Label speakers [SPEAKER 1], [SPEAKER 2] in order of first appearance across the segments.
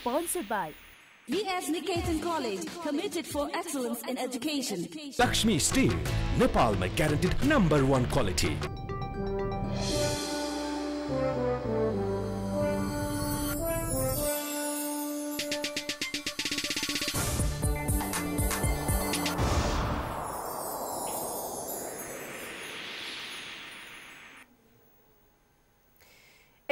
[SPEAKER 1] Sponsored by
[SPEAKER 2] US Niketan College, committed for excellence in education.
[SPEAKER 3] Lakshmi Steel, Nepalमा guaranteed number one quality.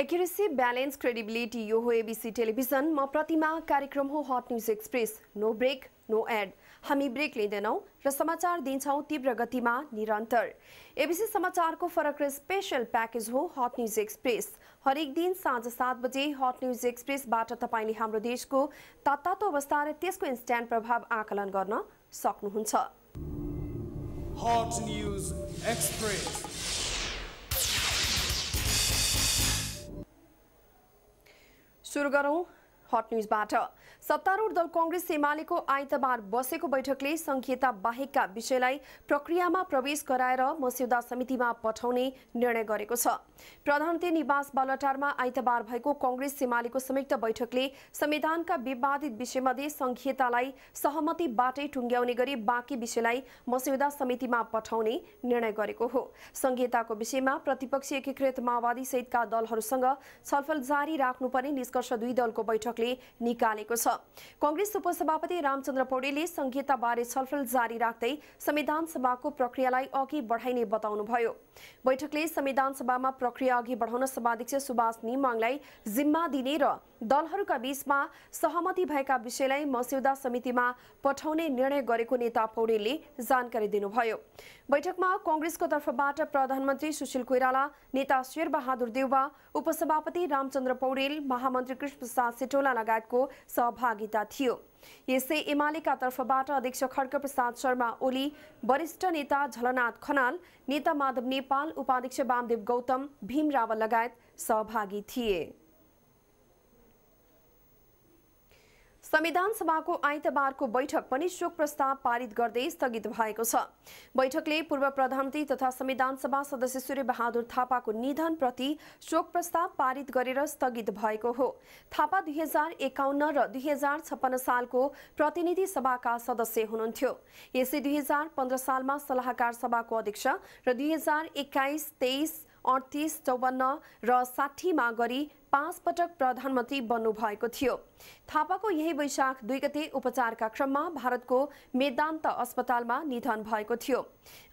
[SPEAKER 4] Accuracy balance credibility यो हो ABC television म प्रतिमा कार्यक्रम हो hot news express no break no ad हामी break लिँदैनौँ र समाचार दिन्छौँ तीव्र गतिमा निरन्तर एबिसी समाचारको फरक र स्पेसल प्याकेज हो हट न्युज एक्सप्रेस हरेक दिन साँझ सात बजे हट न्युज एक्सप्रेसबाट तपाईँले हाम्रो देशको तत्तातो अवस्था र त्यसको इन्स्ट्यान्ट प्रभाव आकलन गर्न सक्नुहुन्छ
[SPEAKER 5] Hot News Express.
[SPEAKER 4] सुरु गरौँ हट न्युजबाट सत्तारूढ दल कङ्ग्रेस एमालेको आइतबार बसेको बैठकले संघीयता बाहेकका विषयलाई प्रक्रियामा प्रवेश गराएर मस्यौदा समितिमा पठाउने निर्णय गरेको छ। प्रधानमन्त्री निवास बालटारमा आइतबार भएको कङ्ग्रेस एमालेको संयुक्त बैठकले संविधानका विवादित विषयमध्ये संघीयतालाई सहमतिबाटै टुङ्ग्याउने गरी बाँकी विषयलाई मस्यौदा समितिमा पठाउने निर्णय गरेको हो। संघीयताको विषयमा प्रतिपक्षी एकीकृत माओवादी सहितका दलहरूसँग छलफल जारी राख्नुपर्ने निष्कर्ष दुई दलको बैठकले निकालेको छ। कङ्ग्रेस उपसभापति रामचन्द्र पौडेलले संहिताबारे छलफल जारी राख्दै संविधान सभाको प्रक्रियालाई अघि बढाइने बताउनुभयो। बैठकले संविधान सभामा प्रक्रिया अघि बढाउन सभाध्यक्ष सुभाष निमाङलाई जिम्मा दिने र दलहरूका बीचमा सहमति भएका विषयलाई मस्यौदा समितिमा पठाउने निर्णय गरेको नेता पौडेलले जानकारी दिनुभयो। बैठकमा कङ्ग्रेसको तर्फबाट प्रधानमन्त्री सुशील कोइराला नेता शेरबहादुर देउवा उपसभापति रामचन्द्र पौडेल महामन्त्री कृष्ण प्रसाद सेटोला लगायतको सहभागिता थियो। यसै एमालेका तर्फबाट अध्यक्ष खड्ग प्रसाद शर्मा ओली वरिष्ठ नेता झलनाथ खनाल नेता माधव नेपाल उपाध्यक्ष वामदेव गौतम भीम रावल लगायत सहभागी थिए। संविधान सभाको आइतबारको बैठक पनि शोक प्रस्ताव पारित गर्दै स्थगित भएको छ। बैठकले पूर्व प्रधानमन्त्री तथा संविधान सभा सदस्य सूर्य बहादुर थापाको निधनप्रति शोक प्रस्ताव पारित गरेर स्थगित भएको हो। थापा दुई हजार एकाउन्न र दुई हजार छप्पन्न सालको प्रतिनिधि सभाका सदस्य हुनुहुन्थ्यो। यसै दुई हजार पन्ध्र सालमा सल्लाहकार सभाको अध्यक्ष र दुई हजार एक्काइस तेइस अडतिस चौवन्न र साठीमा गरी पाँच पटक प्रधानमन्त्री बन्नुभएको थियो। थापाको यही वैशाख दुई गते उपचारका क्रममा भारतको मेदान्त अस्पतालमा निधन भएको थियो।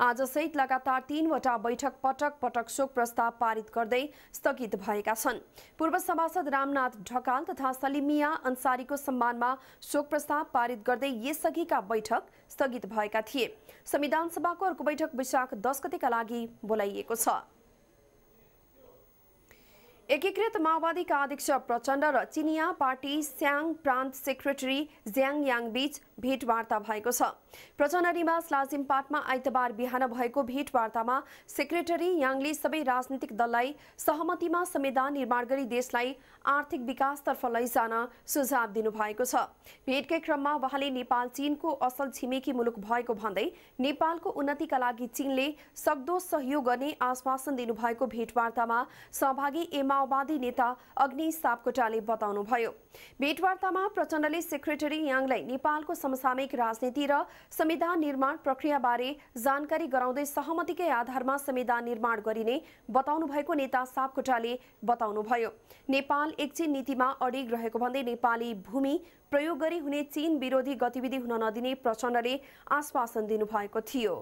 [SPEAKER 4] आज सहित लगातार तीनवटा बैठक पटक पटक शोक प्रस्ताव पारित गर्दै स्थगित भएका छन्। पूर्व सभासद रामनाथ ढकाल तथा सलिमिया अन्सारीको सम्मानमा शोक प्रस्ताव पारित गर्दै यसअघिका बैठक स्थगित भएका थिए। संविधान सभाको अर्को बैठक वैशाख दस गतेका लागि बोलाइएको छ। एकीकृत माओवादीका अध्यक्ष प्रचण्ड र चिनिया पार्टी स्याङ प्रान्त सेक्रेटरी ज्याङ याङ बीच भेटवार्ता भएको छ। प्रचण्ड निवास लाजिमपाटमा आइतबार बिहान भएको भेटवार्तामा सेक्रेटरी याङले सबै राजनीतिक दललाई सहमतिमा संविधान निर्माण गरी देशलाई आर्थिक विकासतर्फ लैजान सुझाव दिनुभएको छ। भेटकै क्रममा उहाँले नेपाल चीनको असल छिमेकी मुलुक भएको भन्दै नेपालको उन्नतिका लागि चीनले सक्दो सहयोग गर्ने आश्वासन दिनुभएको भेटवार्तामा सहभागी ए माओवादी नेता अग्नि सापकोटाले बताउनुभयो। भेटवार्तामा प्रचण्डले सेक्रेटरी याङलाई नेपालको समसामयिक राजनीति र संविधान निर्माण प्रक्रियाबारे जानकारी गराउँदै सहमतिकै आधारमा संविधान निर्माण गरिने बताउनु भएको नेता सापकोटाले बताउनुभयो। नेपाल एकचिन नीतिमा अडिग रहेको भन्दै नेपाली भूमि प्रयोग गरी हुने चीन विरोधी गतिविधि हुन नदिने प्रचण्डले आश्वासन दिनुभएको थियो।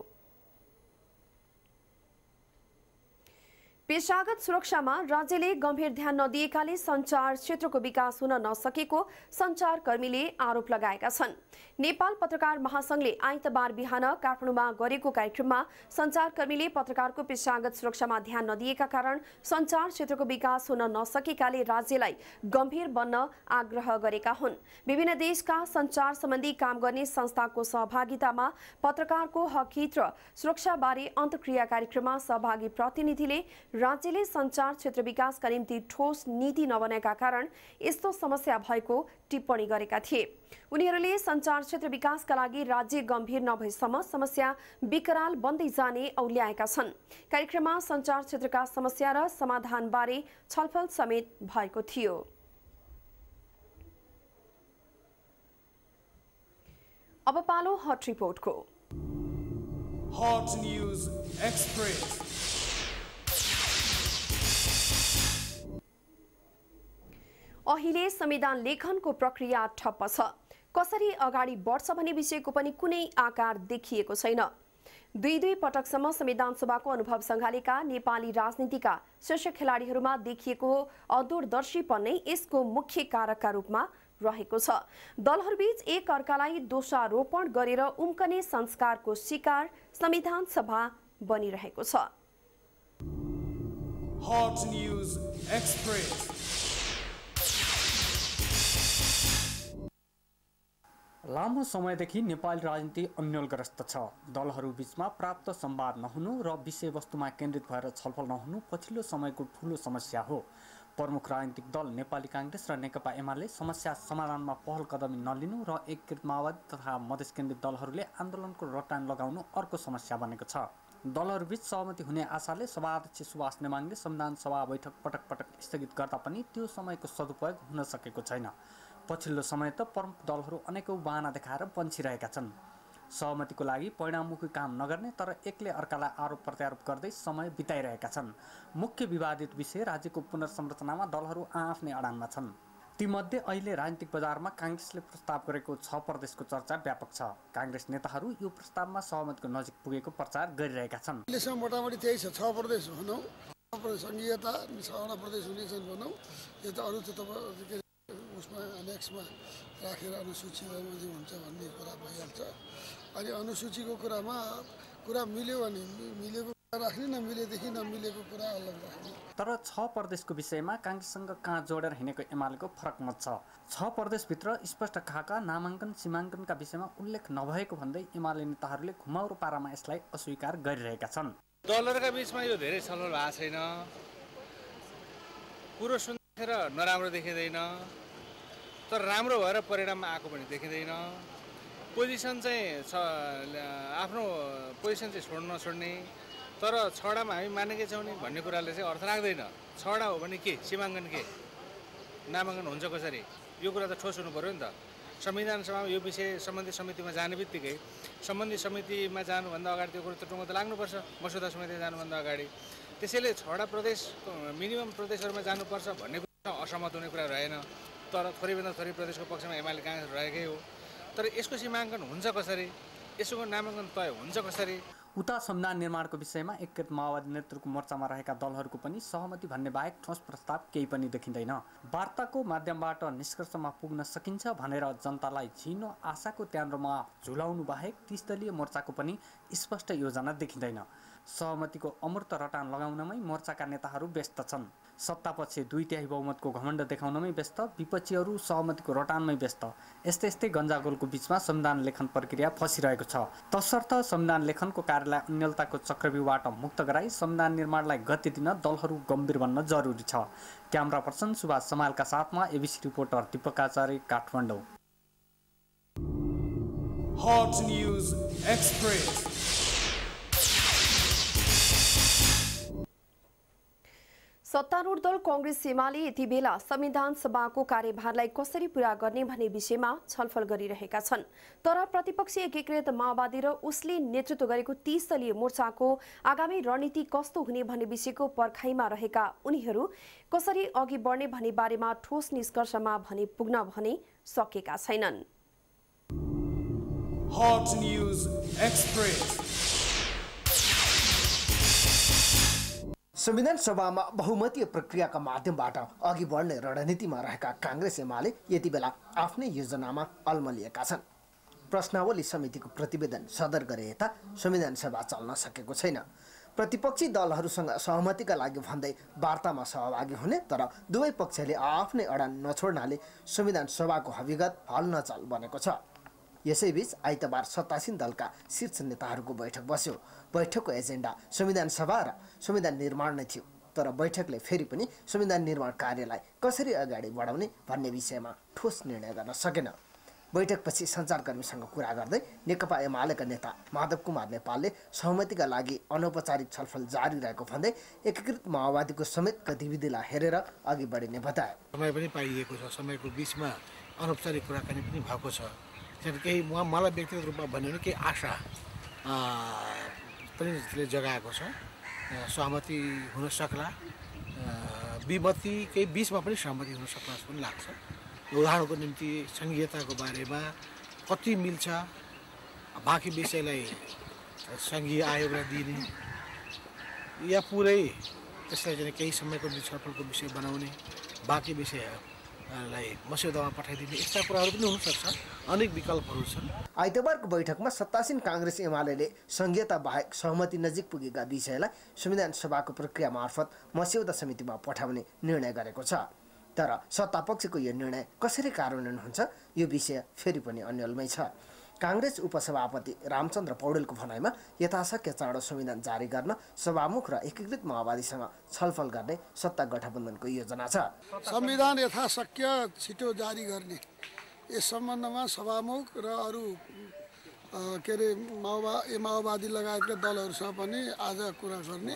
[SPEAKER 4] पेशागत सुरक्षामा राज्यले गम्भीर ध्यान नदिएकाले सञ्चार क्षेत्रको विकास हुन नसकेको सञ्चारकर्मीले आरोप लगाएका छन्। नेपाल पत्रकार महासंघले आइतबार बिहान काठमाडौँमा गरेको कार्यक्रममा सञ्चारकर्मीले पत्रकारको पेशागत सुरक्षामा ध्यान नदिएका कारण सञ्चार क्षेत्रको विकास हुन नसकेकाले राज्यलाई गम्भीर बन्न आग्रह गरेका हुन्। विभिन्न देशका सञ्चार सम्बन्धी काम गर्ने संस्थाको सहभागितामा पत्रकारको हकहित र सुरक्षाबारे अन्तर्क्रिया कार्यक्रममा सहभागी प्रतिनिधिले राज्यले सञ्चार क्षेत्र विकासका निम्ति ठोस नीति नबनाएका कारण यस्तो समस्या भएको टिप्पणी गरेका थिए। उनीहरूले सञ्चार क्षेत्र विकासका लागि राज्य गम्भीर नभएसम्म समस्या विकराल बन्दै जाने औल्याएका छन्। कार्यक्रममा सञ्चार क्षेत्रका समस्या र समाधानबारे छलफल समेत भएको थियो। अब पालो हट रिपोर्टको।
[SPEAKER 5] Hot News Express.
[SPEAKER 4] अहिले संविधान लेखनको प्रक्रिया ठप्प छ। कसरी अगाडि बढ्छ भन्ने विषयको पनि कुनै आकार देखिएको छैन। दुई दुई पटकसम्म संविधान सभाको अनुभव सङ्घालेका नेपाली राजनीतिका शीर्ष खेलाडीहरूमा देखिएको अदूरदर्शीपन नै यसको मुख्य कारकका रूपमा रहेको छ। दलहरूबीच एक अर्कालाई दोषारोपण गरेर उम्कने संस्कारको शिकार संविधान सभा बनिरहेको छ।
[SPEAKER 6] लामो समयदेखि नेपाली राजनीति अन्यलग्रस्त छ। दलहरू बीचमा प्राप्त संवाद नहुनु र विषयवस्तुमा केन्द्रित भएर छलफल नहुनु पछिल्लो समयको ठूलो समस्या हो। प्रमुख राजनीतिक दल नेपाली काङ्ग्रेस र नेकपा एमाले समस्या समाधानमा पहल कदमी नलिनु र एकीकृत माओवादी तथा मधेस केन्द्रित दलहरूले आन्दोलनको रटान लगाउनु अर्को समस्या बनेको छ। दलहरूबीच सहमति हुने आशाले सभाध्यक्ष सुभाष नेमाङले संविधान सभा बैठक पटक पटक स्थगित गर्दा पनि त्यो समयको सदुपयोग हुन सकेको छैन। पछिल्लो समय त प्रमुख दलहरू अनेकौँ बाहना देखाएर पन्छिरहेका छन्। सहमतिको लागि परिणाममुखी काम नगर्ने तर एकले अर्कालाई आरोप प्रत्यारोप गर्दै समय बिताइरहेका छन्। मुख्य विवादित विषय राज्यको पुनर्संरचनामा दलहरू आआफ्नै अडानमा छन्। तीमध्ये अहिले राजनीतिक बजारमा काङ्ग्रेसले प्रस्ताव गरेको छ प्रदेशको चर्चा व्यापक छ। काङ्ग्रेस नेताहरू यो प्रस्तावमा सहमतिको नजिक पुगेको प्रचार गरिरहेका छन्।
[SPEAKER 7] मोटामोटी छ प्रदेश प्रदेश प्रदेश हुनेछन् यो त उसमा एनेक्समा राखेर अनुसूचीमा मात्रै हुन्छ भन्ने कुरा भइहाल्छ अनि अनुसूचीको कुरामा कुरा मिल्यो भने मिलेको कुरा राख्ने नमिलेदेखि नमिलेको कुरा अलग राख्ने
[SPEAKER 6] तर छ प्रदेशको विषयमा काङ्ग्रेससँग कहाँ जोडेर हिँडेको एमालेको फरक मत छ। छ प्रदेशभित्र स्पष्ट खाका नामाङ्कन सीमाङ्कनका विषयमा उल्लेख नभएको भन्दै एमाले नेताहरूले घुमाउरो पारामा यसलाई अस्वीकार गरिरहेका छन्।
[SPEAKER 8] दलहरूका बिचमा यो धेरै छलफल भएको छैन। कुरो सुन्दाखेरि नराम्रो देखिँदैन। तर राम्रो भएर परिणाममा आएको पनि देखिँदैन। पोजिसन चाहिँ छ आफ्नो पोजिसन चाहिँ छोड्न नछोड्ने तर छडामा हामी मानेकै छौँ नि भन्ने कुराले चाहिँ अर्थ राख्दैन। छडा हो भने के? सीमाङ्कन के? नामाङ्कन हुन्छ कसरी? यो कुरा त ठोस हुनु पऱ्यो नि त। संविधान सभामा यो विषय सम्बन्धित समितिमा जाने बित्तिकै सम्बन्धित समितिमा जानुभन्दा अगाडि त्यो कुरो त टुङ्गो त लाग्नुपर्छ मसौदा समितिमा जानुभन्दा अगाडि। त्यसैले छवटा प्रदेश मिनिमम प्रदेशहरूमा जानुपर्छ भन्ने कुरा असहमत हुने कुरा रहेन। तर थोरैभन्दा थोरै प्रदेशको पक्षमा एमाले काङ्ग्रेस रहेकै हो। तर यसको सीमाङ्कन हुन्छ कसरी? यसको नामाङ्कन तय हुन्छ कसरी?
[SPEAKER 6] उता संविधान निर्माणको विषयमा एकीकृत माओवादी नेतृत्वको मोर्चामा रहेका दलहरूको पनि सहमति भन्ने बाहेक ठोस प्रस्ताव केही पनि देखिँदैन। वार्ताको माध्यमबाट निष्कर्षमा पुग्न सकिन्छ भनेर जनतालाई झिनो आशाको त्यान्द्रोमा झुलाउनु बाहेक तिस दलीय मोर्चाको पनि स्पष्ट योजना देखिँदैन। सहमतिको अमूर्त रटान लगाउनमै मोर्चाका नेताहरू व्यस्त छन्। सत्तापक्ष दुई तिहाई बहुमतको घमण्ड देखाउनमै व्यस्त विपक्षीहरू सहमतिको रटानमै व्यस्त। यस्तै यस्तै गन्जागोलको बिचमा संविधान लेखन प्रक्रिया फसिरहेको छ। तसर्थ संविधान लेखनको कार्यलाई अन्यलताको चक्रव्यूहबाट मुक्त गराई संविधान निर्माणलाई गति दिन दलहरू गम्भीर बन्न जरुरी छ। क्यामरा पर्सन सुभाष समालका साथमा ABC reporter Dipak Acharya Kathmandu.
[SPEAKER 5] Hot News Express.
[SPEAKER 4] सत्तारूढ दल कङ्ग्रेस एमाले यति बेला संविधान सभाको कार्यभारलाई कसरी पूरा गर्ने भन्ने विषयमा छलफल गरिरहेका छन्। तर प्रतिपक्षी एकीकृत माओवादी र उसले नेतृत्व गरेको तीस दलीय मोर्चाको आगामी रणनीति कस्तो हुने भन्ने विषयको पर्खाइमा रहेका उनीहरू कसरी अघि बढ्ने भन्ने बारेमा ठोस निष्कर्षमा भने पुग्न भने सकेका छैनन्।
[SPEAKER 9] संविधान सभामा बहुमतीय प्रक्रियाका माध्यमबाट अघि बढ्ने रणनीतिमा रहेका काङ्ग्रेस एमाले यति बेला आफ्नै योजनामा अल्मलिएका छन्। प्रश्नावली समितिको प्रतिवेदन सदर गरे यता संविधान सभा चल्न सकेको छैन। प्रतिपक्षी दलहरूसँग सहमतिका लागि भन्दै वार्तामा सहभागी हुने तर दुवै पक्षले आफ्नै अडान नछोड्नाले संविधान सभाको हविगत हल नचल बनेको छ। यसैबीच आइतबार सत्तासीन दलका शीर्ष नेताहरूको बैठक बस्यो। बैठकको एजेन्डा संविधान सभा र संविधान निर्माण नै थियो। तर बैठकले फेरि पनि संविधान निर्माण कार्यलाई कसरी अगाडि बढाउने भन्ने विषयमा ठोस निर्णय गर्न सकेन। बैठकपछि सञ्चारकर्मीसँग कुरा गर्दै नेकपा एमालेका नेता माधव कुमार नेपालले सहमतिका लागि अनौपचारिक छलफल जारी रहेको भन्दै एकीकृत माओवादीको समेत गतिविधिलाई हेरेर अघि बढिने बताए।
[SPEAKER 10] समय पनि पाइएको छ। समयको बिचमा अनौपचारिक कुराकानी पनि भएको छ। त्यहाँदेखि केही म मलाई व्यक्तिगत रूपमा भन्यो भने केही आशा पनि त्यसले जगाएको छ। सहमति हुन सक्ला। विमति केही बिचमा पनि सहमति हुन सक्ला जस्तो पनि लाग्छ। उदाहरणको निम्ति सङ्घीयताको बारेमा कति मिल्छ बाँकी विषयलाई सङ्घीय आयोगलाई दिने या पुरै त्यसलाई चाहिँ केही समयको छलफलको विषय बनाउने बाँकी मस्यौदामा पठाइदिने यस्ता कुराहरू पनि हुनसक्छ। अनेक विकल्पहरू छन्।
[SPEAKER 9] आइतबारको बैठकमा सत्तासीन काङ्ग्रेस एमाले संहिता बाहेक सहमति नजिक पुगेका विषयलाई संविधान सभाको प्रक्रिया मार्फत मस्यौदा समितिमा पठाउने निर्णय गरेको छ। तर सत्तापक्षको यो निर्णय कसरी कार्यान्वयन हुन्छ यो विषय फेरि पनि अन्यलमै छ। काङ्ग्रेस उपसभापति रामचन्द्र पौडेलको भनाइमा यथाशक्य चाँडो संविधान जारी गर्न सभामुख र एकीकृत माओवादीसँग छलफल गर्ने सत्ता गठबन्धनको योजना छ।
[SPEAKER 7] संविधान यथाशक्य छिटो जारी गर्ने। यस सम्बन्धमा सभामुख र अरू के अरे माओवा ए माओवादी लगायतका दलहरूसँग पनि आज कुरा गर्ने।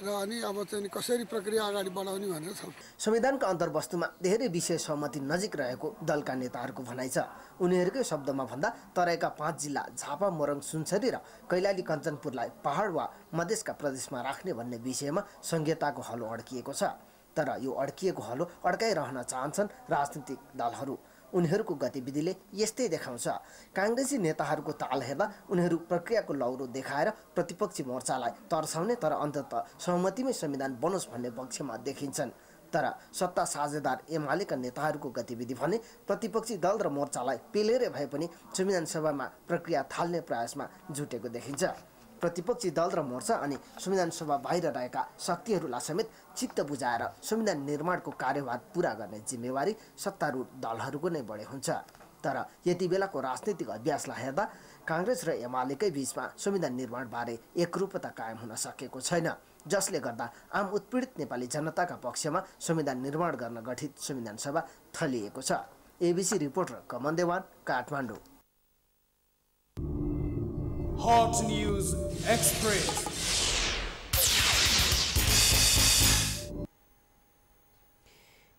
[SPEAKER 7] र अनि अब चाहिँ कसरी प्रक्रिया अगाडि बढाउने भनेर छलफल
[SPEAKER 9] संविधानका अन्तर्वस्तुमा धेरै विषय सहमति नजिक रहेको दलका नेताहरूको भनाइ छ। उनीहरूकै शब्दमा भन्दा तराईका पाँच जिल्ला झापा मोरङ सुनसरी र कैलाली कञ्चनपुरलाई पहाड वा मधेसका प्रदेशमा राख्ने भन्ने विषयमा संहिताको हलो अड्किएको छ। तर यो अड्किएको हलो अड्काइरहन चाहन्छन् राजनीतिक दलहरू। उनीहरूको गतिविधिले यस्तै देखाउँछ। काङ्ग्रेसी नेताहरूको ताल हेर्दा उनीहरू प्रक्रियाको लौरो देखाएर प्रतिपक्षी मोर्चालाई तर्साउने तर अन्तत सहमतिमै संविधान बनोस् भन्ने पक्षमा देखिन्छन्। तर सत्ता साझेदार एमालेका नेताहरूको गतिविधि भने प्रतिपक्षी दल र मोर्चालाई पेलेरै भए पनि संविधान सभामा प्रक्रिया थाल्ने प्रयासमा जुटेको देखिन्छ। प्रतिपक्षी दल र मोर्चा अनि संविधान सभा बाहिर रहेका शक्तिहरूलाई समेत चित्त बुझाएर संविधान निर्माणको कार्यभार पुरा गर्ने जिम्मेवारी सत्तारूढ दलहरूको नै बढे हुन्छ। तर यति बेलाको राजनीतिक अभ्यासलाई हेर्दा काङ्ग्रेस र एमालेकै बिचमा संविधान निर्माणबारे एकरूपता कायम हुन सकेको छैन। जसले गर्दा आम उत्पीडित नेपाली जनताका पक्षमा संविधान निर्माण गर्न गठित संविधान सभा थलिएको छ। ABC reporter Kaman Dewan Kathmandu.
[SPEAKER 5] Hot News Express.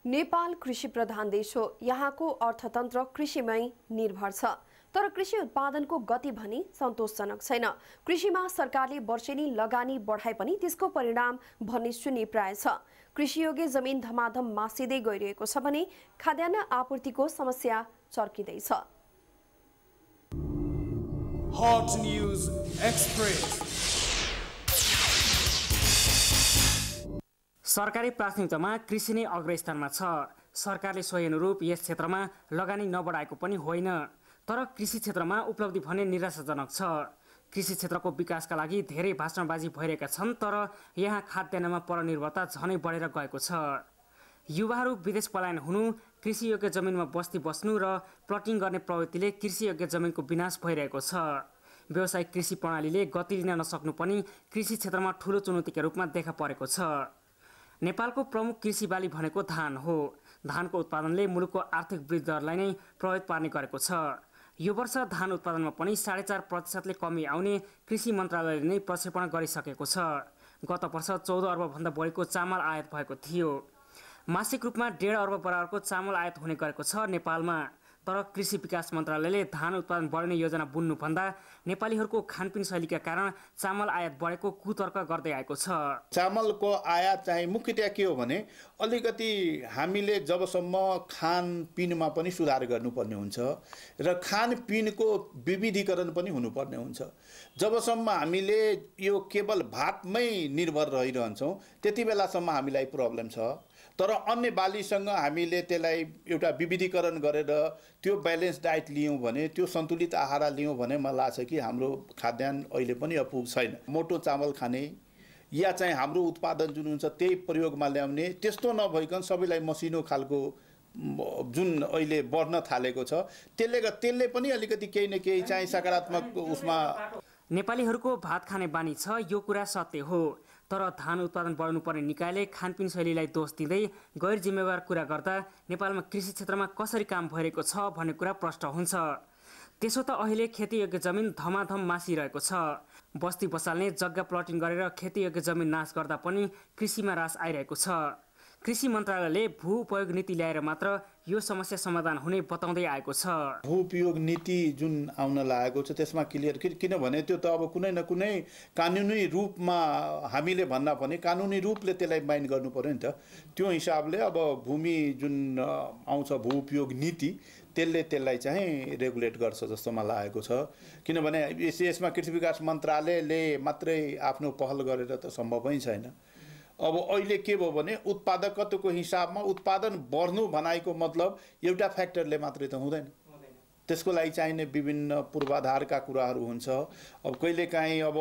[SPEAKER 4] Nepal कृषि प्रधान देश हो। यहाँको अर्थतन्त्र कृषिमै निर्भर छ। तर कृषि उत्पादनको गति भने सन्तोषजनक छैन। कृषिमा सरकारले वर्षेनी लगानी बढाए पनि त्यसको परिणाम भन्ने शून्य प्राय छ। कृषियोग्य जमिन धमाधम मासिँदै गइरहेको छ भने खाद्यान्न आपूर्तिको समस्या चर्किँदैछ।
[SPEAKER 5] Hot News Express.
[SPEAKER 1] सरकारी प्राथमिकतामा कृषि नै अग्रस्थानमा छ। सरकारले सोही अनुरूप यस क्षेत्रमा लगानी नबढाएको पनि होइन। तर कृषि क्षेत्रमा उपलब्धि भने निराशाजनक छ। कृषि क्षेत्रको विकासका लागि धेरै भाषणबाजी भइरहेका छन् तर यहाँ खाद्यान्नमा परनिर्भरता झनै बढेर गएको छ। युवाहरू विदेश पलायन हुनु कृषियोग्य जमिनमा बस्ती बस्नु र प्लटिङ गर्ने प्रवृत्तिले कृषियोग्य जमिनको विनाश भइरहेको छ। व्यावसायिक कृषि प्रणालीले गति लिन नसक्नु पनि कृषि क्षेत्रमा ठुलो चुनौतीका रूपमा देखा परेको छ। नेपालको प्रमुख कृषि बाली भनेको धान हो। धानको उत्पादनले मुलुकको आर्थिक वृद्धि दरलाई नै प्रभावित पार्ने गरेको छ। यो वर्ष धान उत्पादनमा पनि साढे चार प्रतिशतले कमी आउने कृषि मन्त्रालयले नै प्रक्षेपण गरिसकेको छ। गत वर्ष चौध अर्बभन्दा बढीको चामल आयात भएको थियो। मासिक रूपमा डेढ अर्ब बराबरको चामल आयात हुने गरेको छ नेपालमा। तर कृषि विकास मन्त्रालयले धान उत्पादन बढाउने योजना बुन्नुभन्दा नेपालीहरूको खानपिन शैलीका कारण चामल आयात बढेको कुतर्क गर्दै आएको छ।
[SPEAKER 11] चामलको आयात चाहिँ मुख्यतया के हो भने अलिकति हामीले जबसम्म खानपिनमा पनि सुधार गर्नुपर्ने हुन्छ र खानपिनको विविधीकरण पनि हुनुपर्ने हुन्छ। जबसम्म हामीले यो केवल भातमै निर्भर रहिरहन्छौँ त्यति बेलासम्म हामीलाई प्रब्लम छ। तर अन्य बालीसँग हामीले त्यसलाई एउटा विविधीकरण गरेर त्यो ब्यालेन्स डाइट लियौँ भने त्यो सन्तुलित आहार लियौँ भने मलाई लाग्छ कि हाम्रो खाद्यान्न अहिले पनि अपुग छैन। मोटो चामल खाने या चाहिँ हाम्रो उत्पादन जुन हुन्छ त्यही प्रयोगमा ल्याउने त्यस्तो नभइकन सबैलाई मसिनो खालको जुन अहिले बढ्न थालेको छ त्यसले त्यसले पनि अलिकति केही न केही चाहिँ सकारात्मक उसमा
[SPEAKER 1] नेपालीहरूको भात खाने बानी छ यो कुरा सत्य हो। तर धान उत्पादन बढाउनु पर्ने निकायले खानपिन शैलीलाई दोष दिँदै गैर जिम्मेवार कुरा गर्दा नेपालमा कृषि क्षेत्रमा कसरी काम भइरहेको छ भन्ने कुरा प्रष्ट हुन्छ। त्यसो त अहिले खेतीयोग्य जमिन धमाधम मासिरहेको छ। बस्ती बसाल्ने जग्गा प्लटिङ गरेर खेतीयोग्य जमिन नाश गर्दा पनि कृषिमा रास आइरहेको छ। कृषि मन्त्रालयले भू उपयोग नीति ल्याएर मात्र यो समस्या समाधान हुने बताउँदै आएको छ।
[SPEAKER 11] भू उपयोग नीति जुन आउन लागेको छ त्यसमा क्लियर किनभने त्यो त अब कुनै न कुनै कानुनी रूपमा हामीले भन्दा पनि कानुनी रूपले त्यसलाई बाइन्ड गर्नु नि त। त्यो हिसाबले अब भूमि जुन आउँछ भू उपयोग नीति त्यसले त्यसलाई चाहिँ रेगुलेट गर्छ जस्तो मलाई लागेको छ। किनभने यस यसमा कृषि विकास मन्त्रालयले मात्रै आफ्नो पहल गरेर त सम्भवै छैन। अब अहिले के भयो भने उत्पादकत्वको हिसाबमा उत्पादन बढ्नु भनाइको मतलब एउटा फ्याक्टरले मात्रै त हुँदैन। त्यसको लागि चाहिने विभिन्न पूर्वाधारका कुराहरू हुन्छ। अब कहिलेकाहीँ अब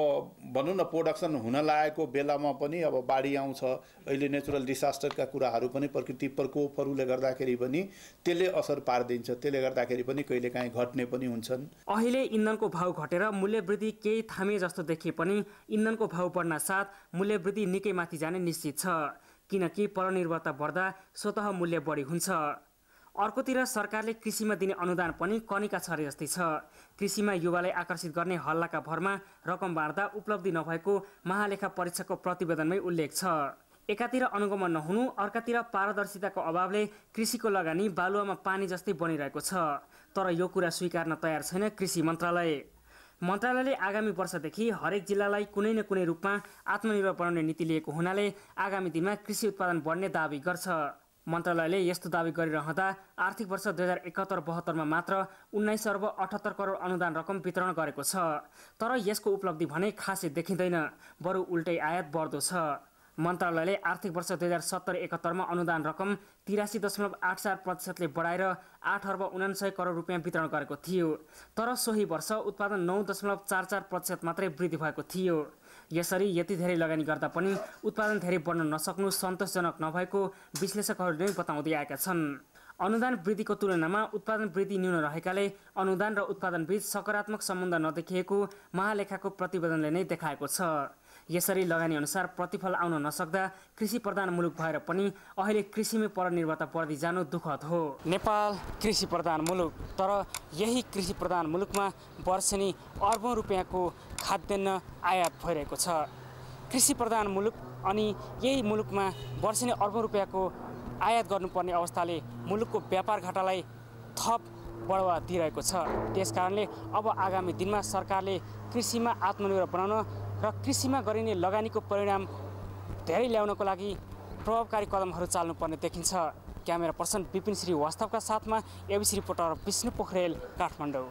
[SPEAKER 11] भनौँ न प्रोडक्सन हुन लागेको बेलामा पनि अब बाढी आउँछ। अहिले नेचुरल डिसास्टरका कुराहरू पनि प्रकृति प्रकोपहरूले गर्दाखेरि पनि त्यसले असर पारिदिन्छ। त्यसले गर्दाखेरि पनि कहिलेकाहीँ घट्ने पनि हुन्छन्।
[SPEAKER 1] अहिले इन्धनको भाउ घटेर मूल्य वृद्धि केही थामे जस्तो देखिए पनि इन्धनको भाउ बढ्न साथ मूल्य वृद्धि निकै माथि जाने निश्चित छ। किनकि परनिर्भरता बढ्दा स्वत मूल्य बढी हुन्छ। अर्कोतिर सरकारले कृषिमा दिने अनुदान पनि कनिका छरे जस्तै छ। कृषिमा युवालाई आकर्षित गर्ने हल्लाका भरमा रकम बाँड्दा उपलब्धि नभएको महालेखा परीक्षाको प्रतिवेदनमै उल्लेख छ। एकातिर अनुगमन नहुनु अर्कातिर पारदर्शिताको अभावले कृषिको लगानी बालुवामा पानी जस्तै बनिरहेको छ। तर यो कुरा स्वीकार्न तयार छैन कृषि मन्त्रालय। मन्त्रालयले आगामी वर्षदेखि हरेक जिल्लालाई कुनै न कुनै रूपमा आत्मनिर्भर बनाउने नीति लिएको हुनाले आगामी दिनमा कृषि उत्पादन बढ्ने दावी गर्छ। मन्त्रालयले यस्तो दावी गरिरहँदा आर्थिक वर्ष दुई हजार एकहत्तर बहत्तरमा मात्र उन्नाइस अर्ब अठहत्तर करोड अनुदान रकम वितरण गरेको छ। तर यसको उपलब्धि भने खासै देखिँदैन बरु उल्टै आयात बढ्दो छ। मन्त्रालयले आर्थिक वर्ष दुई हजार सत्तर एकहत्तरमा अनुदान रकम तिरासी दशमलव आठ चार प्रतिशतले बढाएर आठ अर्ब उनासय करोड रुपियाँ वितरण गरेको थियो। तर सोही वर्ष उत्पादन नौ दशमलव चार चार प्रतिशत मात्रै वृद्धि भएको थियो। यसरी यति धेरै लगानी गर्दा पनि उत्पादन धेरै बढ्न नसक्नु सन्तोषजनक नभएको विश्लेषकहरूले बताउँदै आएका छन्। अनुदान वृद्धिको तुलनामा उत्पादन वृद्धि न्यून रहेकाले अनुदान र उत्पादन बीच सकारात्मक सम्बन्ध नदेखिएको महालेखाको प्रतिवेदनले नै देखाएको छ। यसरी लगानी अनुसार प्रतिफल आउन नसक्दा कृषि प्रधान मुलुक भएर पनि अहिले कृषिमै परनिर्भरता बढ्दै जानु दुःखद हो। नेपाल कृषि प्रधान मुलुक तर यही कृषि प्रधान मुलुकमा वर्षेनी अर्बौँ रुपियाँको खाद्यान्न आयात भइरहेको छ। कृषि प्रधान मुलुक अनि यही मुलुकमा वर्षेनी अर्बौँ रुपियाँको आयात गर्नुपर्ने अवस्थाले मुलुकको व्यापार घाटालाई थप बढावा दिइरहेको छ। त्यस कारणले अब आगामी दिनमा सरकारले कृषिमा आत्मनिर्भर बनाउन र कृषिमा गरिने लगानीको परिणाम धेरै ल्याउनको लागि प्रभावकारी कदमहरू चाल्नुपर्ने देखिन्छ। क्यामेरा पर्सन विपिन श्री वास्तवका साथमा एबिसी रिपोर्टर विष्णु पोखरेल काठमाडौँ।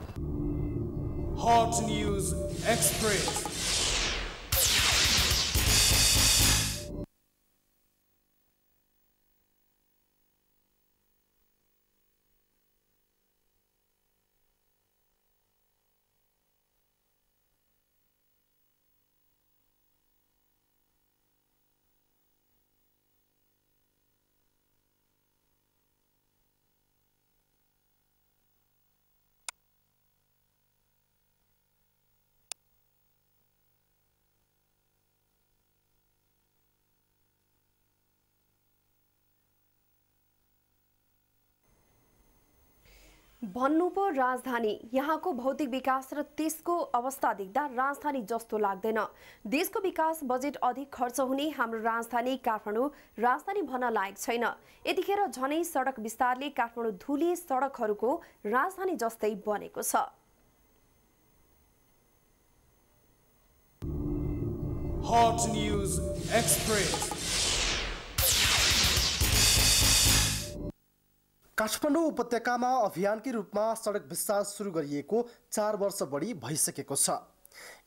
[SPEAKER 4] भन्नु पो राजधानी। यहाँको भौतिक विकास र त्यसको अवस्था देख्दा राजधानी जस्तो लाग्दैन। देशको विकास बजेट अधिक खर्च हुने हाम्रो राजधानी काठमाडौँ राजधानी भन्न लायक छैन। यतिखेर झनै सडक विस्तारले काठमाडौँ धुली सडकहरूको राजधानी जस्तै बनेको छ.
[SPEAKER 12] काठमाडौँ उपत्यकामा अभियानकै रूपमा सडक विस्तार सुरु गरिएको चार वर्ष बढी भइसकेको छ।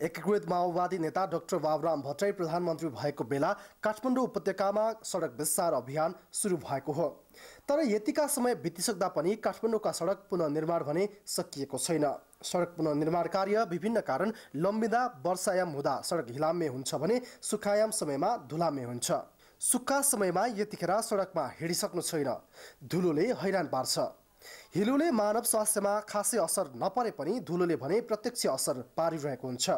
[SPEAKER 12] एकीकृत माओवादी नेता डाक्टर बाबुराम भट्टराई प्रधानमन्त्री भएको बेला काठमाडौँ उपत्यकामा सडक विस्तार अभियान सुरु भएको हो। तर यतिका समय बितिसक्दा पनि काठमाडौँका सडक पुनर्निर्माण भने सकिएको छैन। सडक पुनर्निर्माण कार्य विभिन्न कारण लम्बिँदा वर्षायाम हुँदा सडक हिलामे हुन्छ भने सुखायाम समयमा धुलामे हुन्छ। सुक्खा समयमा यतिखेर सडकमा हिँडिसक्नु छैन। धुलोले हैरान पार्छ। हिलोले मानव स्वास्थ्यमा खासै असर नपरे पनि धुलोले भने प्रत्यक्ष असर पारिरहेको हुन्छ।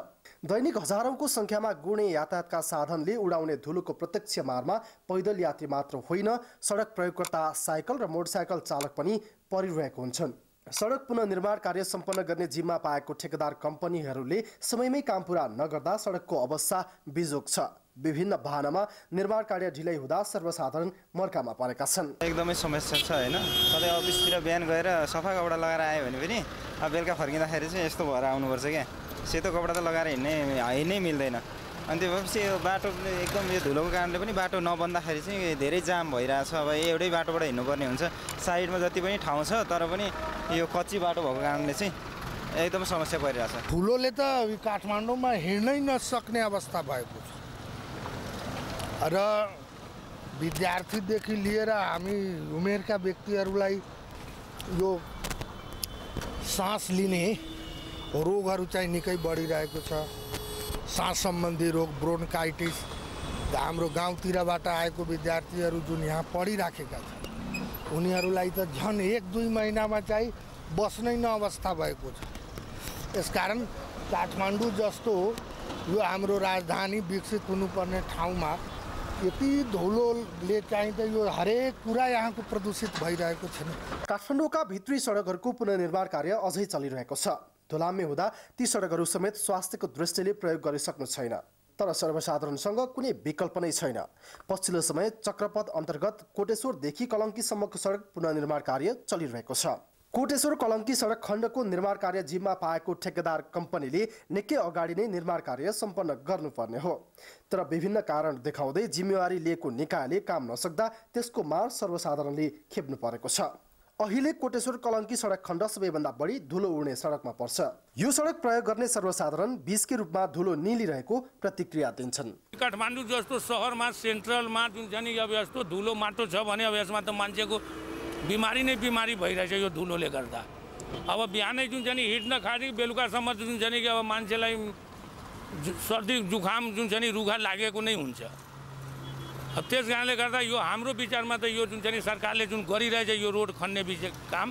[SPEAKER 12] दैनिक हजारौँको सङ्ख्यामा गुणे यातायातका साधनले उडाउने धुलोको प्रत्यक्ष मारमा पैदल यात्री मात्र होइन सडक प्रयोगकर्ता साइकल र मोटरसाइकल चालक पनि परिरहेको हुन्छन्। सडक पुनर्निर्माण कार्य सम्पन्न गर्ने जिम्मा पाएको ठेकेदार कम्पनीहरूले समयमै काम पुरा नगर्दा सडकको अवस्था बिजोग छ। विभिन्न वाहनामा निर्माण कार्य ढिलै हुँदा सर्वसाधारण मर्कामा परेका छन्।
[SPEAKER 13] एकदमै समस्या छ होइन? सधैँ अफिसतिर बिहान गएर सफा कपडा लगाएर आयो भने पनि अब बेलुका फर्किँदाखेरि चाहिँ यस्तो भएर आउनुपर्छ क्या। सेतो कपडा त लगाएर हिँड्नै हिँड्नै मिल्दैन। अनि त्यो भएपछि यो बाटो एकदम यो धुलोको कारणले पनि बाटो नबन्दाखेरि चाहिँ धेरै जाम भइरहेछ। अब एउटै बाटोबाट हिँड्नुपर्ने हुन्छ। साइडमा जति पनि ठाउँ छ तर पनि यो कच्ची बाटो भएको कारणले चाहिँ एकदम समस्या परिरहेछ।
[SPEAKER 14] ठुलोले त काठमाडौँमा हिँड्नै नसक्ने अवस्था भएको छ। र विद्यार्थीदेखि लिएर हामी उमेरका व्यक्तिहरूलाई यो सास लिने रोगहरू चाहिँ निकै बढिरहेको छ। सास सम्बन्धी रोग ब्रोन्काइटिस हाम्रो गाउँतिरबाट आएको विद्यार्थीहरू जुन यहाँ पढिराखेका छन् उनीहरूलाई त झन् एक दुई महिनामा चाहिँ बस्नै न अवस्था भएको छ। यसकारण काठमाडौँ जस्तो यो हाम्रो राजधानी विकसित हुनुपर्ने ठाउँमा यति धुलोले चाहिँ त यो हरेक कुरा यहाँको प्रदूषित भइरहेको छैन।
[SPEAKER 12] काठमाडौँका भित्री सडकहरूको पुनर्निर्माण कार्य अझै चलिरहेको छ। धुलामे हुँदा ती सडकहरू समेत स्वास्थ्यको दृष्टिले प्रयोग गरिसक्नु छैन। तर सर्वसाधारणसँग कुनै विकल्प नै छैन। पछिल्लो समय चक्रपथ अन्तर्गत कोटेश्वरदेखि कलङ्कीसम्मको सडक पुनर्निर्माण कार्य चलिरहेको छ। कोटेश्वर कलङ्की सडक खण्डको निर्माण कार्य जिम्मा पाएको ठेकेदार कम्पनीले निकै अगाडि नै निर्माण कार्य सम्पन्न गर्नुपर्ने हो। तर विभिन्न कारण देखाउँदै जिम्मेवारी लिएको निकायले काम नसक्दा त्यसको मार सर्वसाधारणले खेप्नु परेको छ। अहिले कोटेश्वर कलङ्की सडक खण्ड सबैभन्दा बढी धुलो उड्ने सडकमा पर्छ। यो सडक प्रयोग गर्ने सर्वसाधारण बिचकै रूपमा धुलो निलिरहेको प्रतिक्रिया दिन्छन्।
[SPEAKER 15] काठमाडौँ जस्तो सहरमा सेन्ट्रलमा जुन चाहिँ अब यस्तो धुलो माटो छ भने अब यसमा त मान्छेको बिमारी नै बिमारी भइरहेछ यो धुलोले गर्दा। अब बिहानै जुन चाहिँ हिट नखाने बेलुकासम्म जुन चाहिँ कि अब मान्छेलाई सर्दी जुखाम जुन चाहिँ रुखा लागेको नै हुन्छ। अब त्यस कारणले गर्दा यो हाम्रो विचारमा त यो जुन चाहिँ सरकारले जुन गरिरहेछ यो रोड खन्ने विषय काम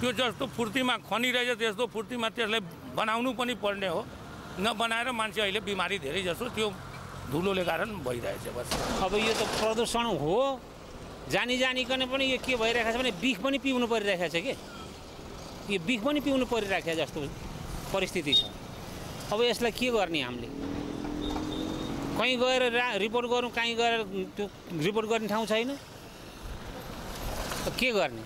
[SPEAKER 15] त्यो जस्तो फुर्तीमा खनिरहेछ त्यस्तो फुर्तीमा त्यसलाई बनाउनु पनि पर्ने हो। नबनाएर मान्छे अहिले बिमारी धेरै जस्तो त्यो धुलोले कारण भइरहेछ बस।
[SPEAKER 16] अब यो त प्रदूषण हो। जानी जानिकन पनि यो के भइरहेको छ भने बिख पनि पिउनु परिरहेको छ कि? यो बिख पनि पिउनु परिरहेको जस्तो परिस्थिति छ। अब यसलाई के गर्ने हामीले? कहीँ गएर रिपोर्ट गरौँ कहीँ गएर त्यो रिपोर्ट गर्ने ठाउँ छैन। के गर्ने?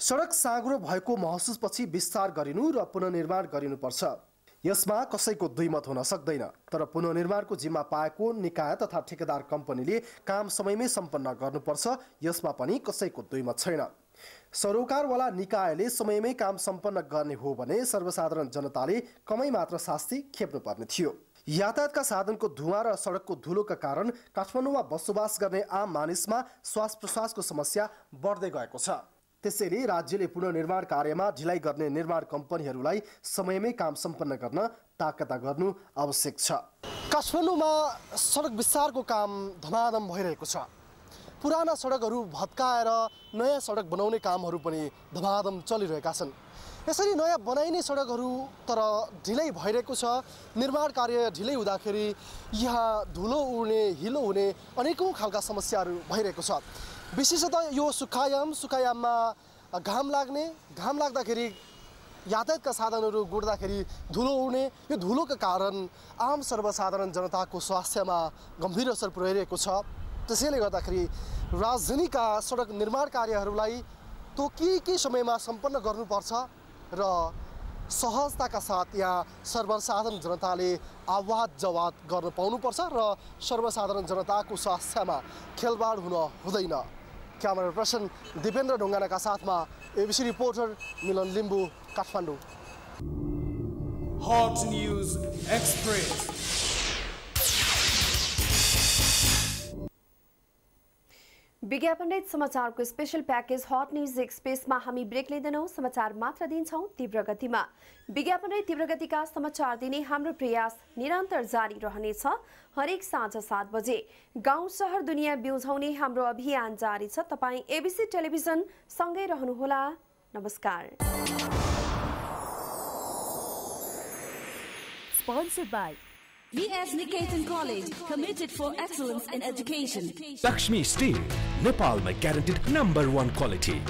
[SPEAKER 12] सडक साँग्रो भएको महसुसपछि विस्तार गरिनु र पुनर्निर्माण गरिनुपर्छ। यसमा कसैको दुईमत हुन सक्दैन। तर पुनर्निर्माणको जिम्मा पाएको निकाय तथा ठेकेदार कम्पनीले काम समयमै सम्पन्न गर्नुपर्छ यसमा पनि कसैको दुईमत छैन। सरोकारवाला निकायले समयमै काम सम्पन्न गर्ने हो भने सर्वसाधारण जनताले कमै मात्र शास्ति खेप्नुपर्ने थियो। यातायातका साधनको धुवा र सडकको धुलोका कारण काठमाडौँमा बसोबास गर्ने आम मानिसमा श्वास प्रश्वासको समस्या बढ्दै गएको छ। त्यसैले राज्यले पुनर्निर्माण कार्यमा ढिलाइ गर्ने निर्माण कम्पनीहरूलाई समयमै काम सम्पन्न गर्न ताकता गर्नु आवश्यक छ। काठमाडौँमा सडक विस्तारको काम धमाधम भइरहेको छ। पुराना सडकहरू भत्काएर नयाँ सडक बनाउने कामहरू पनि धमाधम चलिरहेका छन्। यसरी नयाँ बनाइने सडकहरू तर ढिलै भइरहेको छ। निर्माण कार्य ढिलै हुँदाखेरि यहाँ धुलो उड्ने हिलो हुने अनेकौँ खालका समस्याहरू भइरहेको छ। विशेषतः यो सुखायाम सुखायाममा घाम लाग्ने घाम लाग्दाखेरि यातायातका साधनहरू गुड्दाखेरि धुलो उड्ने यो धुलोका कारण आम सर्वसाधारण जनताको स्वास्थ्यमा गम्भीर असर पुर्याइरहेको छ। त्यसैले गर्दाखेरि राजधानीका सडक निर्माण कार्यहरूलाई तोकिएकै समयमा सम्पन्न गर्नुपर्छ र सहजताका साथ यहाँ सर्वसाधारण जनताले आवाज जवाब गर्न पाउनुपर्छ र सर्वसाधारण जनताको स्वास्थ्यमा खेलबाड हुन हुँदैन। क्यामेरा पर्सन दिपेन्द्र ढुङ्गानाका साथमा ABC reporter Milan Limbu Kathmandu
[SPEAKER 5] Hot News Express.
[SPEAKER 4] विज्ञापन रहित समाचारको स्पेसल प्याकेज हट न्युज एक्सप्रेसमा हामी ब्रेक लिँदैनौँ। समाचार मात्र दिन्छौँ तीव्र गतिमा। विज्ञापन रहित तीव्र गतिका समाचार दिने हाम्रो प्रयास निरन्तर जारी रहनेछ हरेक साँझ सात बजे। गाउँ सहर दुनियाँ बिउझाउने हाम्रो अभियान जारी छ। तपाईँ एबिसी टेलिभिजन सँगै रहनुहोला। नमस्कार।
[SPEAKER 2] Sponsored by VS Niketan College, committed for excellence in education.
[SPEAKER 3] Lakshmi Steel, Nepal my guaranteed number one quality.